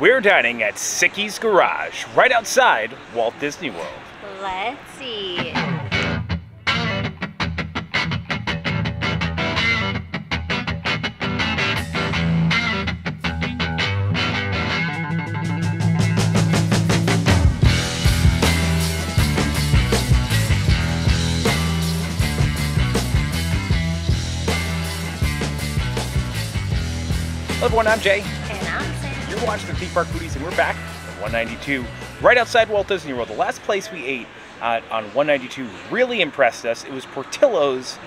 We're dining at Sickies Garage, right outside Walt Disney World. Let's see. Hello everyone, I'm Jay. You're watching the Theme Park Foodies, and we're back at 192, right outside Walt Disney World. The last place we ate uh, on 192 really impressed us. It was Portillo's,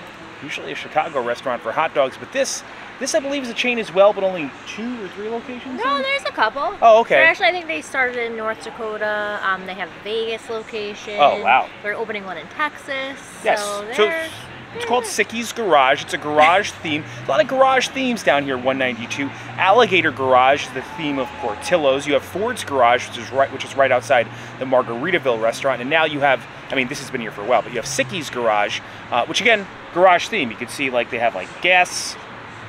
usually a Chicago restaurant for hot dogs, but this, this I believe is a chain as well, but only two or three locations. No, there's a couple. Oh, okay. They're actually, I think they started in North Dakota. Um, they have a Vegas location. Oh, wow. They're opening one in Texas. Yes. So So. It's called Sickies Garage. It's a garage theme. A lot of garage themes down here. 192. Alligator Garage is the theme of Portillo's. You have Ford's Garage, which is right, which is right outside the Margaritaville restaurant. And now you have, I mean, this has been here for a while, but you have Sickies Garage, uh, which again, garage theme. You can see like they have like gas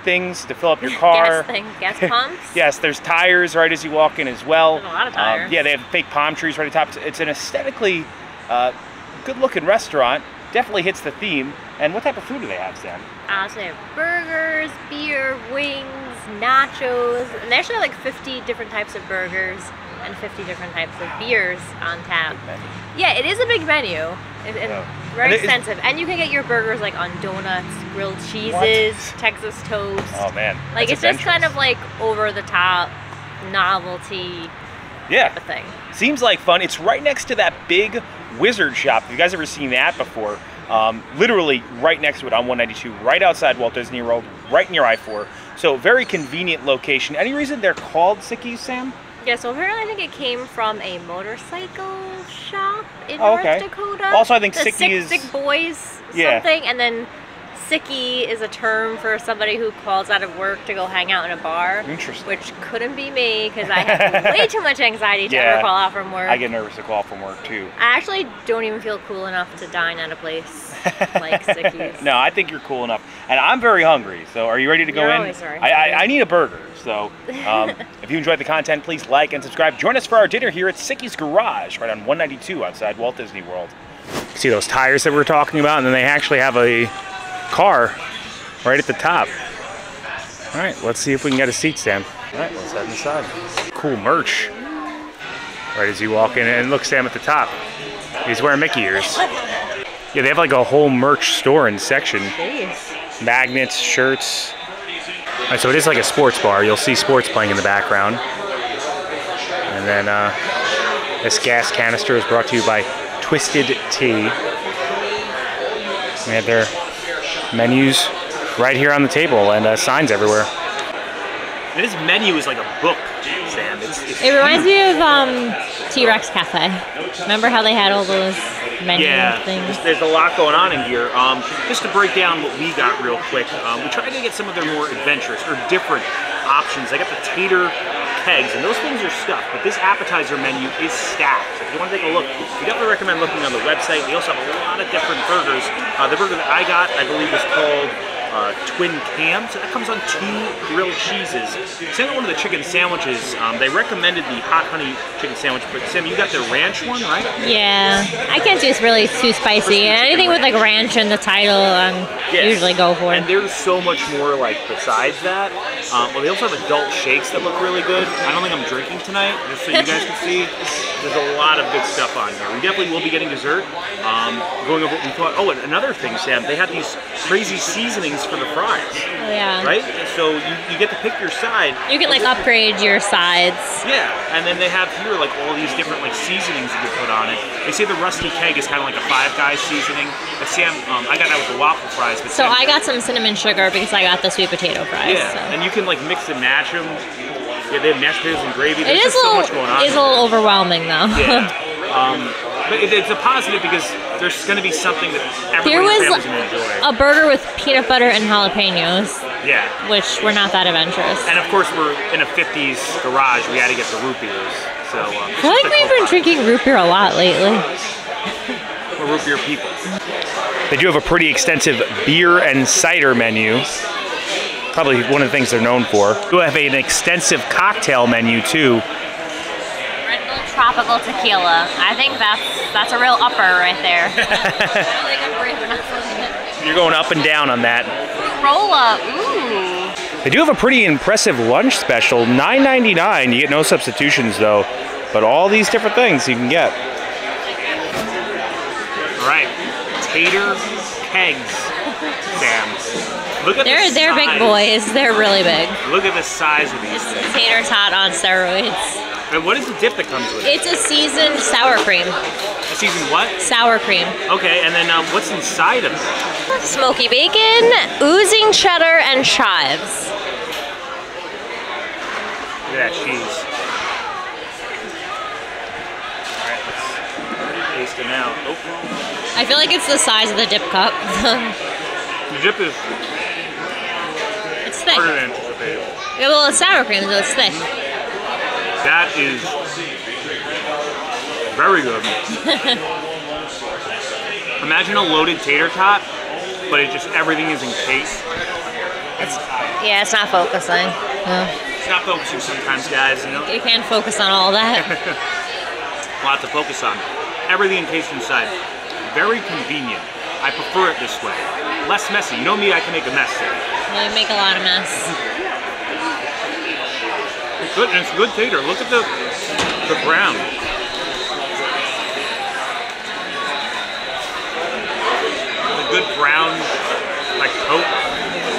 things to fill up your car. Gas thing, gas pumps. Yes, there's tires right as you walk in as well. There's a lot of Um, tires. yeah, they have fake palm trees right at the top. It's, it's an aesthetically uh, good-looking restaurant. Definitely hits the theme. And what type of food do they have, Sam? Uh, so they have burgers, beer, wings, nachos, and they actually have like 50 different types of burgers and 50 different types of beers on tap. Yeah, it is a big menu. It, Yeah. Very And is- extensive. And you can get your burgers like on donuts, grilled cheeses, Texas toast. Oh man, like that's it's just kind of like over the top novelty yeah. thing. Seems like fun. It's right next to that big wizard shop. Have you guys ever seen that before? Um, literally right next to it on 192, right outside Walt Disney World, right near I-4. So very convenient location. Any reason they're called Sickies, Sam? Yeah, so apparently I think it came from a motorcycle shop in Oh, North okay. Dakota. Also, I think The sick, is- sick boys Yeah. something, and then Sicky is a term for somebody who calls out of work to go hang out in a bar. Interesting. Which couldn't be me because I have way too much anxiety to Yeah. ever call out from work. I get nervous to call from work too. I actually don't even feel cool enough to dine at a place like Sickies. no, I think you're cool enough, and I'm very hungry. So, are you ready to go You're in? always very I, I. I need a burger. So, um, if you enjoyed the content, please like and subscribe. Join us for our dinner here at Sickies Garage, right on 192 outside Walt Disney World. See those tires that we we're talking about, and then they actually have a car right at the top. All right, let's see if we can get a seat, Sam. All right, let's head inside. Cool merch. Right as you walk in, and look, Sam at the top. He's wearing Mickey ears. Yeah, they have like a whole merch store and section. Jeez. Magnets, shirts. All right, so it is like a sports bar. You'll see sports playing in the background. And then uh, this gas canister is brought to you by Twisted Tea. They have their menus right here on the table and uh, signs everywhere. This menu is like a book, Sam. It's, it's It reminds me of um, T-Rex Cafe. Remember how they had all those menu Yeah, things? there's, there's a lot going on in here. Um, just to break down what we got real quick, um, we tried to get some of their more adventurous or different options. I got the tater kegs, and those things are stuffed, but this appetizer menu is stacked. So if you want to take a look, we definitely recommend looking on the website. They also have a lot of different burgers. Uh, the burger that I got, I believe, is called uh, Twin Cam. So that comes on two grilled cheeses. Same with one of the chicken sandwiches. Um, they recommended the hot honey chicken sandwich, but Sam, you got the ranch one, right? Yeah, I can't do it's really too spicy. Anything with like ranch in the title, um, Yes. usually go for. And there's so much more like besides that. Um, well, they also have adult shakes that look really good. I don't think I'm drinking tonight, just so you guys can see. There's a lot of good stuff on here. We definitely will be getting dessert. Um, going over what we thought. Oh, and another thing, Sam, they have these crazy seasonings for the fries, Oh, yeah. right? So you, you get to pick your side. You can like upgrade your sides. Yeah, and then they have here like all these different like seasonings you can put on it. They say the rusty keg is kind of like a Five Guys seasoning. But Sam, um, I got that with the waffle fries. But So Sam, I got some cinnamon sugar because I got the sweet potato fries. Yeah, so. and you can like mix and match them. Yeah, they have mashed potatoes and gravy. There's is just a so little, much going on. is a little overwhelming though. yeah. Um, but it, it's a positive because there's going to be something that There everybody in the was going to enjoy. a burger with peanut butter and jalapenos, yeah. which were not that adventurous. And of course, we're in a 50s garage. We had to get the root beers. So um, I feel like we've been drinking root beer a lot lately. We're root beer people. They do have a pretty extensive beer and cider menu. Probably one of the things they're known for. We have an extensive cocktail menu too. Red Bull Tropical Tequila. I think that's that's a real upper right there. really good break, but not so good. You're going up and down on that. Roll up. Ooh. They do have a pretty impressive lunch special, $9.99. You get no substitutions though, but all these different things you can get. All right, tater kegs, Sam. Look at They're the they're big boys. They're really big. Look at the size of these It's things. tater tot on steroids. And what is the dip that comes with it? It's a seasoned sour cream. A season what? Sour cream. Okay, and then um, what's inside of it? Smoky bacon, oozing cheddar, and chives. Look at that cheese. All right, let's taste them out. Oh, I feel like it's the size of the dip cup. the dip is thick. harder than anticipated. Yeah, well, it's sour cream, so it's thick. That is very good. Imagine a loaded tater tot, but it just everything is encased. It's yeah, it's not focusing. No. It's not focusing sometimes, guys. You know, You can't focus on all that. a lot to focus on. Everything encased inside. Very convenient. I prefer it this way. Less messy. You know me, I can make a mess. You make a lot of mess. It's good, and it's good tater. Look at the the brown. The good brown, like coat,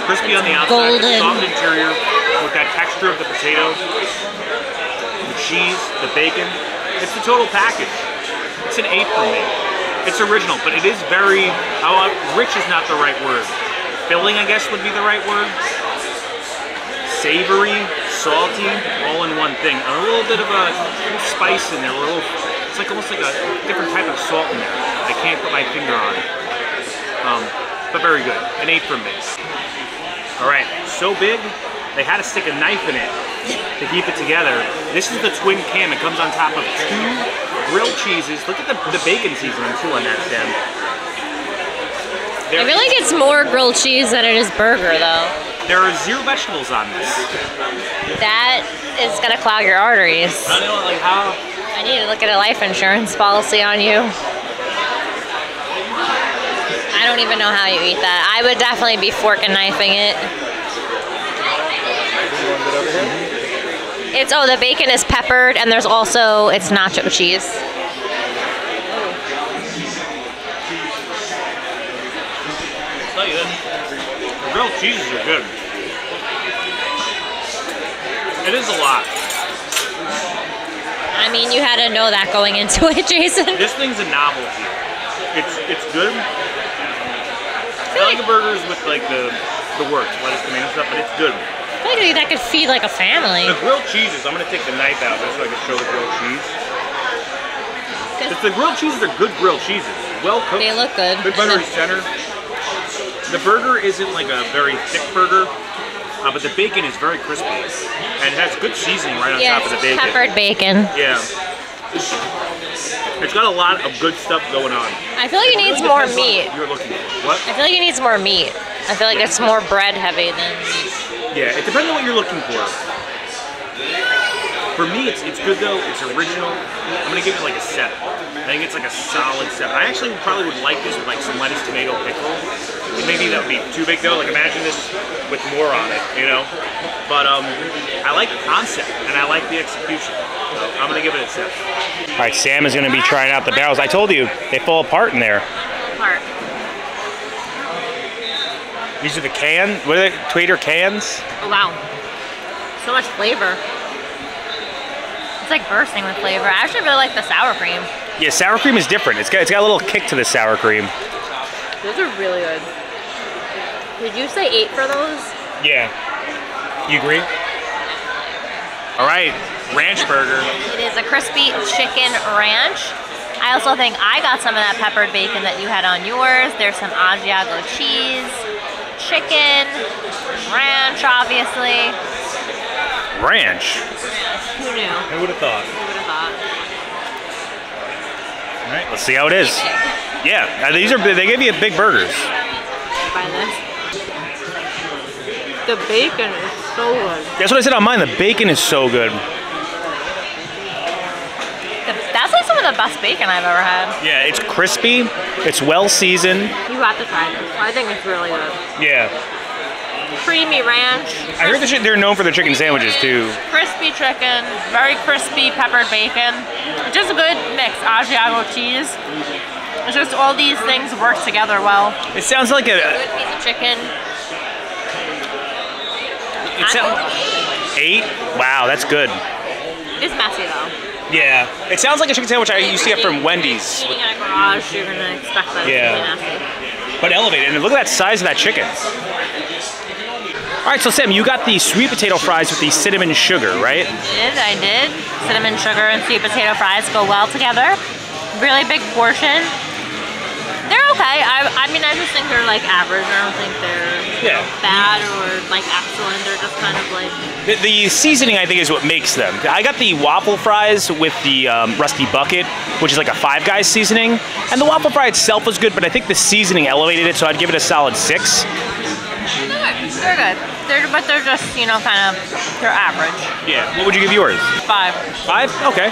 crispy on the outside, golden. soft interior, with that texture of the potato, the cheese, the bacon. It's the total package. It's an eight for me. It's original, but it is very. Oh, rich is not the right word. Filling, I guess, would be the right word savory, salty, all in one thing. And a little bit of a spice in there. A little, it's like almost like a different type of salt in there. I can't put my finger on it. Um, but very good. An eight from me. All right, so big, they had to stick a knife in it to keep it together. This is the twin cam. It comes on top of two grilled cheeses. Look at the, the bacon seasoning too on that stem. I feel like it's more grilled cheese than it is burger, though. there are zero vegetables on this. That is gonna clog your arteries. I know, like how I need to look at a life insurance policy on you. I don't even know how you eat that. I would definitely be fork and knifing it. It's oh the bacon is peppered and there's also it's nacho cheese. you this. The grilled cheeses are good. It is a lot. I mean you had to know that going into it, Jason. This thing's a novelty. It's it's good. I like the burgers with like the the works, lettuce, tomato stuff, but it's good. I that could feed like a family. The grilled cheeses, I'm gonna take the knife out just so I can show the grilled cheese. the grilled cheeses are good grilled cheeses. Well cooked. They look good. Good buttery the- center. The burger isn't like a very thick burger, uh, but the bacon is very crispy. And it has good seasoning right on Yeah, top of the bacon. peppered bacon. Yeah. It's got a lot of good stuff going on. I feel like it needs Really more meat. You're looking for. What? I feel like it needs more meat. I feel like it's more bread heavy than meat. Yeah, it depends on what you're looking for. For me, it's it's good though. It's original. I'm gonna give it like a seven. I think it's like a solid seven. I actually probably would like this with like some lettuce, tomato, pickle. Maybe that would be too big though. Like imagine this with more on it, you know. But um, I like the concept and I like the execution. So I'm gonna give it a seven. All right, Sam is gonna be trying out the barrels. I told you they fall apart in there. Part. These are the can. What are they? Tweeter cans. Oh, wow. So much flavor. It's like bursting with flavor. I actually really like the sour cream. Yeah, sour cream is different. It's got it's got a little kick to the sour cream. Those are really good. Did you say eight for those? Yeah. You agree? All right, ranch burger. It is a crispy chicken ranch. I also think I got some of that peppered bacon that you had on yours. There's some Asiago cheese, chicken, ranch, obviously. Ranch. Who knew? Who would have thought? Who would have thought? All right, let's see how it is. Yeah, uh, these are they give you big burgers. Buy this. The bacon is so good. That's what I said on mine. The bacon is so good. That's like some of the best bacon I've ever had. Yeah, it's crispy. It's well seasoned. You have to try this. I think it's really good. Yeah. Creamy ranch. I heard that they're known for their chicken sandwiches too. Crispy chicken, very crispy peppered bacon. Just a good mix. Asiago cheese. It's just all these things work together well. It sounds like a. Good piece of chicken. It sounds eight. Wow, that's good. It's messy though. Yeah. It sounds like a chicken sandwich I used to get from Wendy's, in a garage, you're gonna expect that Yeah. it's gonna be nasty. but elevated. And look at that size of that chicken. All right, so Sam, you got the sweet potato fries with the cinnamon sugar, right? Did I did? Cinnamon sugar and sweet potato fries go well together. Really big portion. Okay. I, I mean, I just think they're like average. I don't think they're Yeah. bad or like excellent. They're just kind of like The, the seasoning, I think, is what makes them. I got the waffle fries with the um, rusty bucket, which is like a Five Guys seasoning, and the waffle fry itself was good, but I think the seasoning elevated it, so I'd give it a solid six. they're good. They're good. They're but they're just you know kind of they're average. Yeah. What would you give yours? Five. Five? Okay.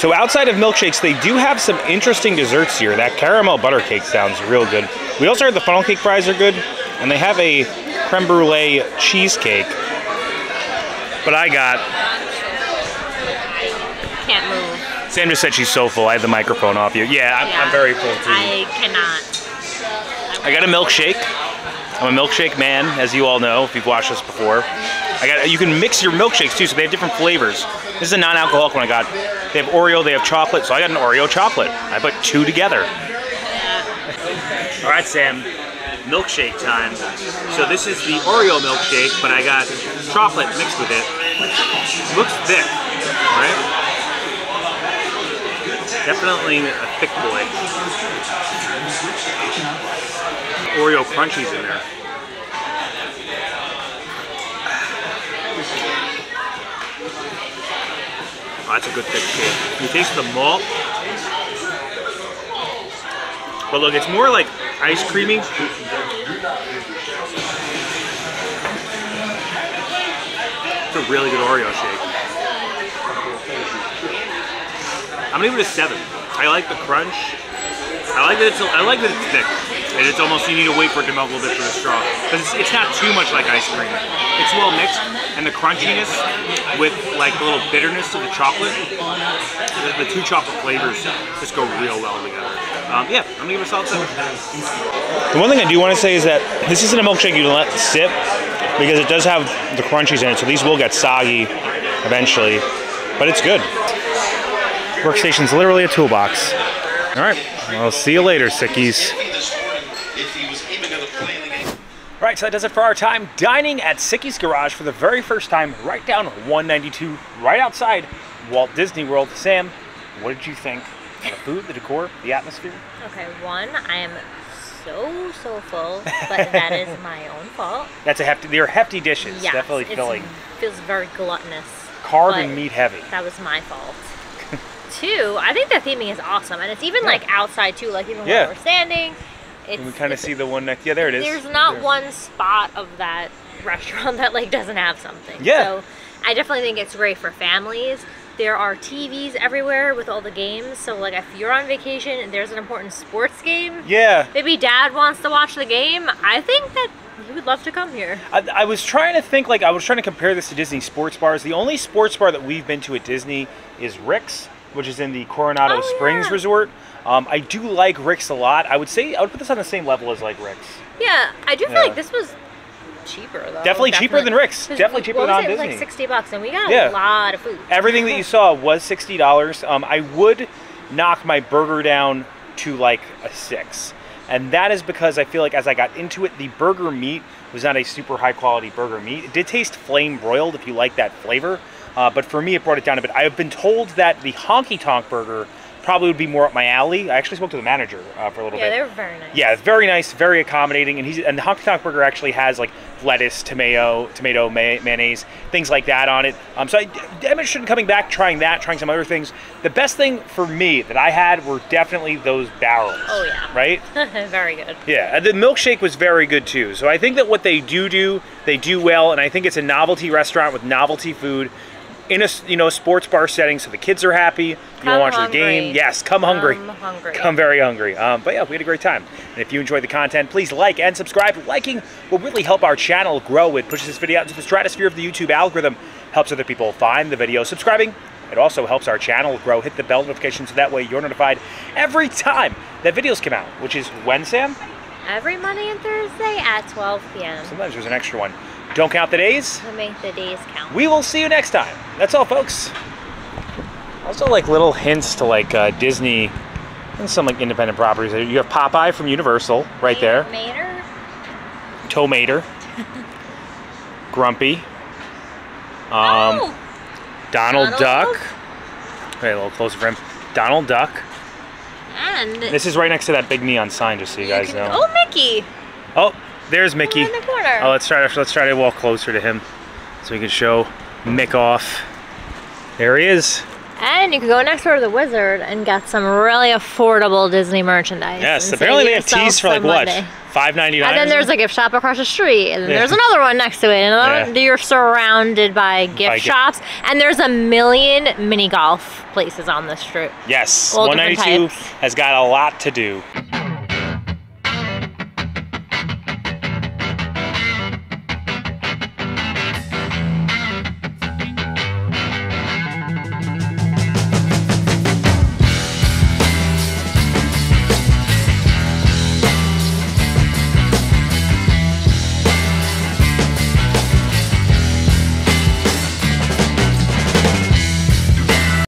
So outside of milkshakes, they do have some interesting desserts here. That caramel butter cake sounds real good. We also heard the funnel cake fries are good, and they have a creme brulee cheesecake. But I got, Can't move. Sam just said she's so full. I had the microphone off you. Yeah, I'm, I'm very full too. I cannot. I got a milkshake. I'm a milkshake man, as you all know if you've watched this before. I got. You can mix your milkshakes too, so they have different flavors. This is a non-alcoholic one I got. They have Oreo, they have chocolate, so I got an Oreo chocolate. I put two together. All right, Sam. Milkshake time. So this is the Oreo milkshake, but I got chocolate mixed with it. Looks thick, right? Definitely a thick boy. Oreo crunchies in there. Oh, that's a good thick shake. You taste the malt. But look, it's more like ice creamy. It's a really good Oreo shake. I'm gonna give it a seven. I like the crunch. I like that it's I like that it's thick. And it's almost you need to wait for it to melt a little bit for the straw. Because it's, it's not too much like ice cream. It's well mixed, and the crunchiness with like a little bitterness to the chocolate. The, the two chocolate flavors just go real well together. Um, yeah, I'm gonna give it a solid. The one thing I do want to say is that this isn't a milkshake you let sip because it does have the crunchies in it, so these will get soggy eventually, but it's good. Workstation's literally a toolbox. All right, I'll see you later, sickies. All right, so that does it for our time dining at Sickies Garage for the very first time, right down 192, right outside Walt Disney World. Sam, what did you think the food, the decor, the atmosphere? Okay, one, I am so so full, but that is my own fault. That's a hefty. They're hefty dishes, Yes, definitely filling. Feels very gluttonous. Carb and meat heavy. That was my fault. Two, I think the theming is awesome, and it's even like outside too. Like even Yeah. when we're standing, it's, we kind of see the one next. Yeah, there it is. There's not There. one spot of that restaurant that like doesn't have something. Yeah. So I definitely think it's great for families. There are TVs everywhere with all the games. So like if you're on vacation and there's an important sports game, Yeah, maybe dad wants to watch the game. I think that he would love to come here. I, I was trying to think like I was trying to compare this to Disney sports bars. The only sports bar that we've been to at Disney is Rix, which is in the Coronado Oh, Springs yeah. Resort. Um, I do like Rix a lot. I would say I would put this on the same level as like Rix. Yeah, I do feel Yeah. like this was cheaper though. Definitely cheaper than Rix. Definitely cheaper than was on it? It was like sixty bucks, and we got Yeah. a lot of food. Everything that you saw was sixty dollars. Um, I would knock my burger down to like a six, and that is because I feel like as I got into it, the burger meat was not a super high quality burger meat. It did taste flame broiled if you like that flavor, uh, but for me it brought it down a bit. I have been told that the honky tonk burger probably would be more up my alley. I actually spoke to the manager uh, for a little Yeah, bit. Yeah, they were very nice. Yeah, it's very nice, very accommodating, and he's and the Honky Tonk Burger actually has like lettuce, tomato, tomato may, mayonnaise, things like that on it. Um, so I, I'm interested in coming back, trying that, trying some other things. The best thing for me that I had were definitely those barrels. Oh, yeah. Right. very good. Yeah, and the milkshake was very good too. So I think that what they do do, they do well, and I think it's a novelty restaurant with novelty food in a you know sports bar setting, so the kids are happy. You want to watch hungry. the game? Yes, come hungry. Come hungry. Come very hungry. Um, but yeah, we had a great time. And if you enjoyed the content, please like and subscribe. Liking will really help our channel grow. It pushes this video out into the stratosphere of the YouTube algorithm, helps other people find the video. Subscribing. It also helps our channel grow. Hit the bell notification so that way you're notified every time that videos come out, which is when, Sam? Every Monday and Thursday at 12 p.m. Sometimes there's an extra one. Don't count the days. to make the days count. We will see you next time. That's all, folks. Also, like little hints to like uh, Disney and some like independent properties. You have Popeye from Universal right there. Mater? Tomater. Grumpy. Um, oh! Donald, Donald Duck. Okay, a little closer for him. Donald Duck. And This is right next to that big neon sign, just so you guys can- know. Oh, Mickey! Oh, there's Mickey. in the corner. Oh, let's try. Let's try to walk closer to him, so we can show Mick off. There he is. And you could go next door to the Wizard and get some really affordable Disney merchandise. Yes, apparently they have teas for like what, five ninety nine. And then there's a gift shop across the street, and then Yeah. there's another one next to it, and another, Yeah. you're surrounded by gift By gift- shops, and there's a million mini golf places on this street. yes, all one ninety two has got a lot to do.